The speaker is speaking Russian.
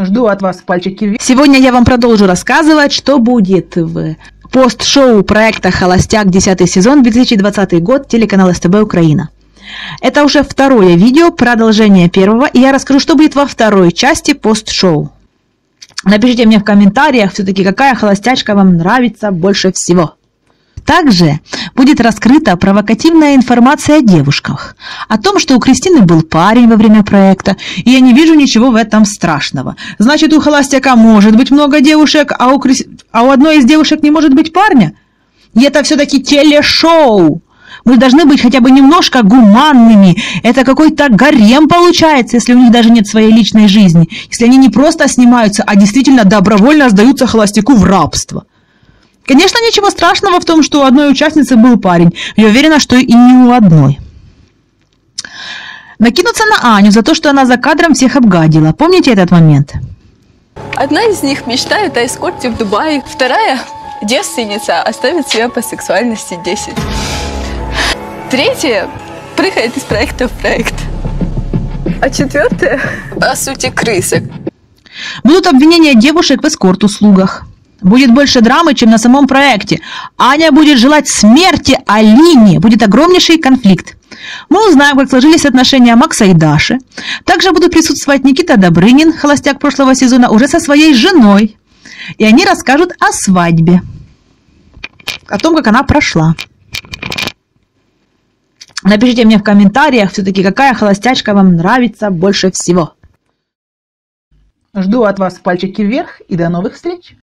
Жду от вас пальчики вверх. Сегодня я вам продолжу рассказывать, что будет в пост-шоу проекта «Холостяк. 10 сезон. 2020 год. Телеканал СТБ Украина». Это уже второе видео, продолжение первого, и я расскажу, что будет во второй части пост-шоу. Напишите мне в комментариях все-таки, какая холостячка вам нравится больше всего. Также будет раскрыта провокативная информация о девушках, о том, что у Кристины был парень во время проекта, и я не вижу ничего в этом страшного. Значит, у холостяка может быть много девушек, а у, Крис... а у одной из девушек не может быть парня? И это все-таки телешоу. Мы должны быть хотя бы немножко гуманными. Это какой-то гарем получается, если у них даже нет своей личной жизни. Если они не просто снимаются, а действительно добровольно сдаются холостяку в рабство. Конечно, ничего страшного в том, что у одной участницы был парень. Я уверена, что и не у одной. Накинуться на Аню за то, что она за кадром всех обгадила. Помните этот момент? Одна из них мечтает о эскорте в Дубае, вторая девственница оставит себя по сексуальности 10. Третья прыгает из проекта в проект. А четвертая, по сути, крыса. Будут обвинения девушек в эскорт-услугах. Будет больше драмы, чем на самом проекте. Аня будет желать смерти Алине. Будет огромнейший конфликт. Мы узнаем, как сложились отношения Макса и Даши. Также будут присутствовать Никита Добрынин, холостяк прошлого сезона, уже со своей женой. И они расскажут о свадьбе. О том, как она прошла. Напишите мне в комментариях все-таки, какая холостячка вам нравится больше всего. Жду от вас пальчики вверх и до новых встреч!